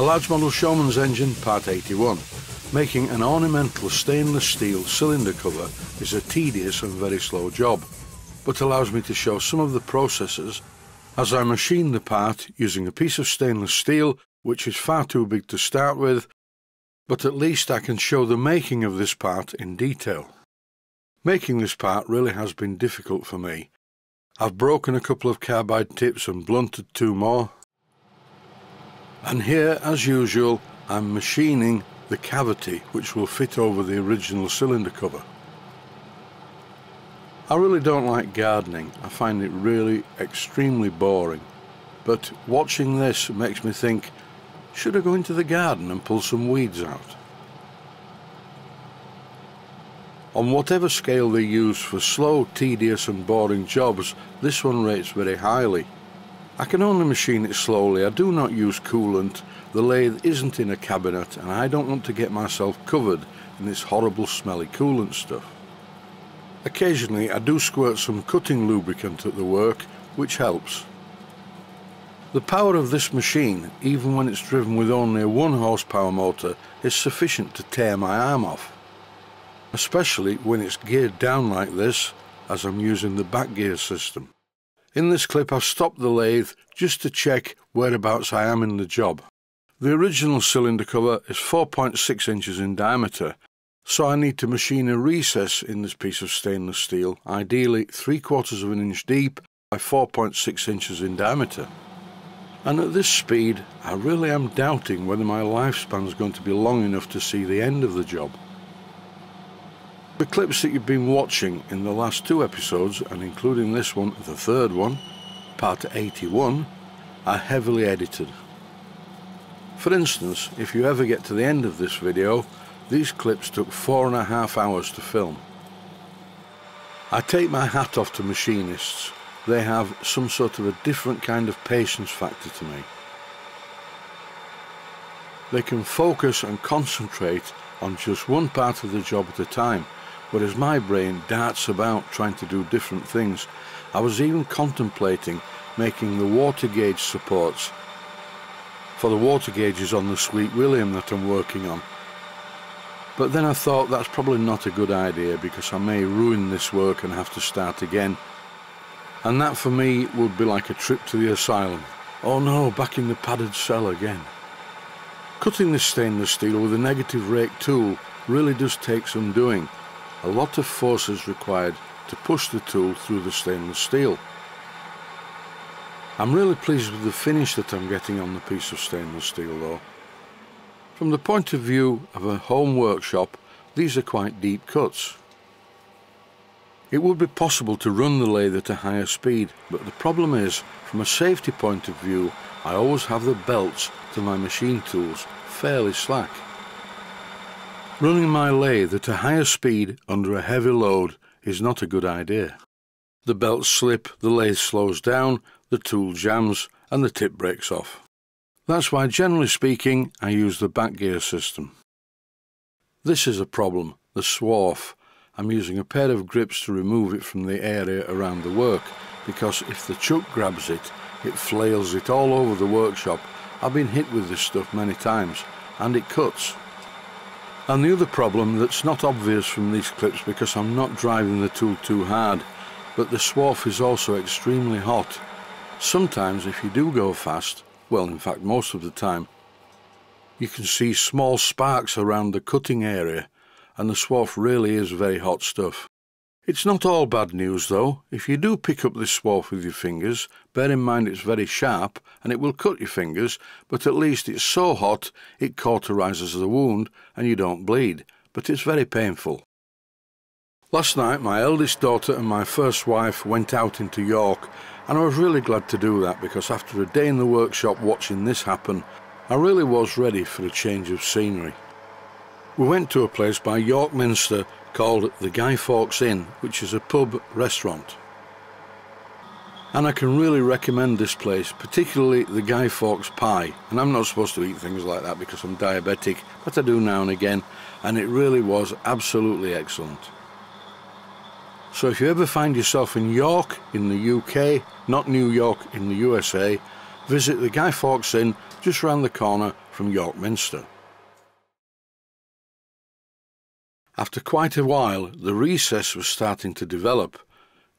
A large model Showman's engine, part 81. Making an ornamental stainless steel cylinder cover is a tedious and very slow job, but allows me to show some of the processes as I machine the part using a piece of stainless steel which is far too big to start with, but at least I can show the making of this part in detail. Making this part really has been difficult for me. I've broken a couple of carbide tips and blunted two more, and here, as usual, I'm machining the cavity which will fit over the original cylinder cover. I really don't like gardening, I find it really extremely boring. But watching this makes me think, should I go into the garden and pull some weeds out? On whatever scale they use for slow, tedious and boring jobs, this one rates very highly. I can only machine it slowly, I do not use coolant, the lathe isn't in a cabinet and I don't want to get myself covered in this horrible smelly coolant stuff. Occasionally I do squirt some cutting lubricant at the work, which helps. The power of this machine, even when it's driven with only a 1 horsepower motor, is sufficient to tear my arm off. Especially when it's geared down like this, as I'm using the back gear system. In this clip I've stopped the lathe just to check whereabouts I am in the job. The original cylinder cover is 4.6 inches in diameter, so I need to machine a recess in this piece of stainless steel, ideally 3 quarters of an inch deep by 4.6 inches in diameter. And at this speed, I really am doubting whether my lifespan is going to be long enough to see the end of the job. The clips that you've been watching in the last two episodes, and including this one, the third one, part 81, are heavily edited. For instance, if you ever get to the end of this video, these clips took four and a half hours to film. I take my hat off to machinists. They have some sort of a different kind of patience factor to me. They can focus and concentrate on just one part of the job at a time whereas my brain darts about trying to do different things. I was even contemplating making the water gauge supports for the water gauges on the Sweet William that I'm working on. But then I thought that's probably not a good idea because I may ruin this work and have to start again. And that for me would be like a trip to the asylum. Oh no, back in the padded cell again. Cutting this stainless steel with a negative rake tool really does take some doing a lot of force is required to push the tool through the stainless steel. I'm really pleased with the finish that I'm getting on the piece of stainless steel though. From the point of view of a home workshop, these are quite deep cuts. It would be possible to run the lathe at a higher speed, but the problem is, from a safety point of view, I always have the belts to my machine tools fairly slack. Running my lathe at a higher speed under a heavy load is not a good idea. The belts slip, the lathe slows down, the tool jams, and the tip breaks off. That's why, generally speaking, I use the back gear system. This is a problem, the swarf. I'm using a pair of grips to remove it from the area around the work, because if the chuck grabs it, it flails it all over the workshop. I've been hit with this stuff many times, and it cuts. And the other problem that's not obvious from these clips because I'm not driving the tool too hard, but the swarf is also extremely hot. Sometimes if you do go fast, well in fact most of the time, you can see small sparks around the cutting area and the swarf really is very hot stuff. It's not all bad news though. If you do pick up this swarf with your fingers, bear in mind it's very sharp and it will cut your fingers, but at least it's so hot it cauterises the wound and you don't bleed, but it's very painful. Last night my eldest daughter and my first wife went out into York and I was really glad to do that because after a day in the workshop watching this happen, I really was ready for a change of scenery. We went to a place by York Minster called the Guy Fawkes Inn, which is a pub restaurant. And I can really recommend this place, particularly the Guy Fawkes pie. And I'm not supposed to eat things like that because I'm diabetic, but I do now and again, and it really was absolutely excellent. So if you ever find yourself in York in the UK, not New York in the USA, visit the Guy Fawkes Inn just round the corner from York Minster. After quite a while, the recess was starting to develop.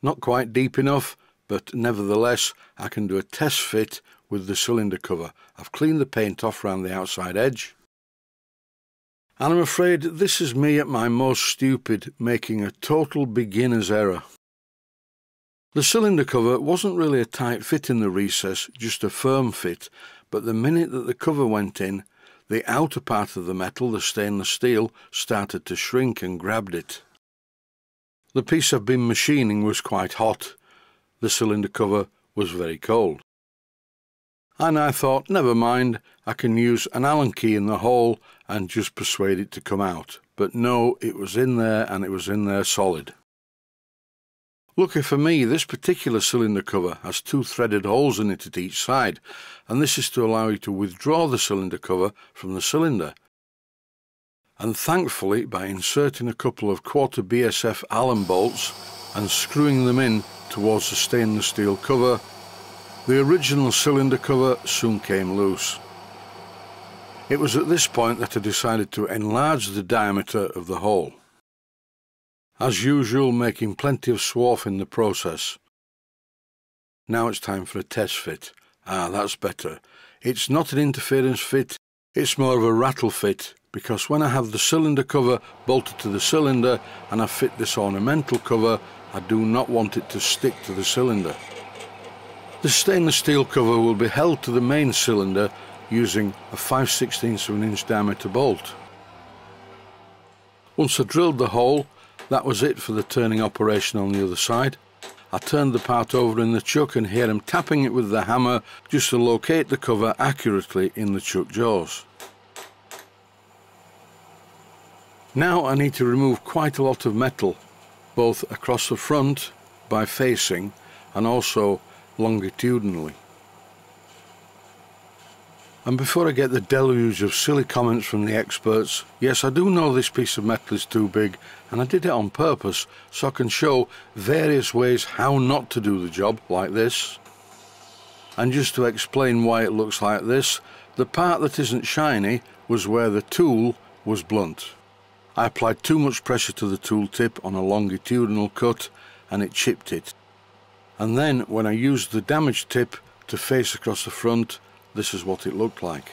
Not quite deep enough, but nevertheless, I can do a test fit with the cylinder cover. I've cleaned the paint off round the outside edge. And I'm afraid this is me at my most stupid, making a total beginner's error. The cylinder cover wasn't really a tight fit in the recess, just a firm fit, but the minute that the cover went in, the outer part of the metal, the stainless steel, started to shrink and grabbed it. The piece I've been machining was quite hot. The cylinder cover was very cold. And I thought, never mind, I can use an Allen key in the hole and just persuade it to come out. But no, it was in there and it was in there solid. Lucky for me, this particular cylinder cover has two threaded holes in it at each side, and this is to allow you to withdraw the cylinder cover from the cylinder. And thankfully, by inserting a couple of quarter BSF Allen bolts and screwing them in towards the stainless steel cover, the original cylinder cover soon came loose. It was at this point that I decided to enlarge the diameter of the hole as usual making plenty of swarf in the process. Now it's time for a test fit. Ah, that's better. It's not an interference fit, it's more of a rattle fit, because when I have the cylinder cover bolted to the cylinder and I fit this ornamental cover, I do not want it to stick to the cylinder. The stainless steel cover will be held to the main cylinder using a 5 16 of an inch diameter bolt. Once I drilled the hole, that was it for the turning operation on the other side. I turned the part over in the chuck and hear him tapping it with the hammer just to locate the cover accurately in the chuck jaws. Now I need to remove quite a lot of metal, both across the front by facing and also longitudinally. And before I get the deluge of silly comments from the experts, yes, I do know this piece of metal is too big, and I did it on purpose so I can show various ways how not to do the job, like this. And just to explain why it looks like this, the part that isn't shiny was where the tool was blunt. I applied too much pressure to the tool tip on a longitudinal cut and it chipped it. And then when I used the damaged tip to face across the front, this is what it looked like.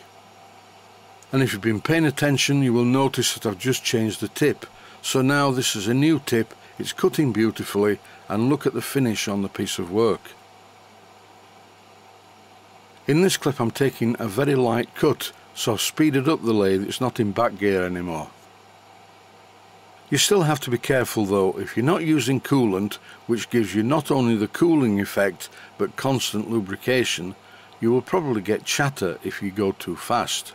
And if you've been paying attention, you will notice that I've just changed the tip. So now this is a new tip, it's cutting beautifully, and look at the finish on the piece of work. In this clip I'm taking a very light cut, so I've speeded up the lathe, it's not in back gear anymore. You still have to be careful though, if you're not using coolant, which gives you not only the cooling effect, but constant lubrication, you will probably get chatter if you go too fast.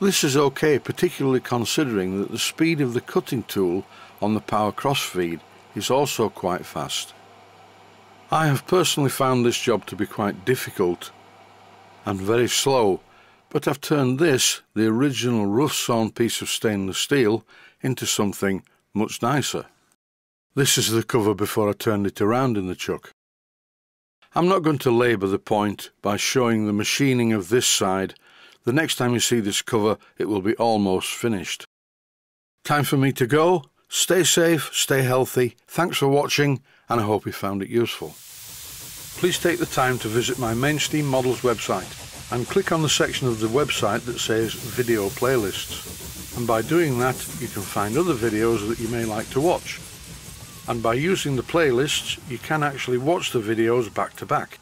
This is okay, particularly considering that the speed of the cutting tool on the power crossfeed is also quite fast. I have personally found this job to be quite difficult and very slow, but I've turned this, the original rough sawn piece of stainless steel, into something much nicer. This is the cover before I turned it around in the chuck. I'm not going to labour the point by showing the machining of this side. The next time you see this cover, it will be almost finished. Time for me to go. Stay safe, stay healthy. Thanks for watching, and I hope you found it useful. Please take the time to visit my Mainsteam Models website and click on the section of the website that says Video Playlists. And by doing that, you can find other videos that you may like to watch and by using the playlists you can actually watch the videos back to back.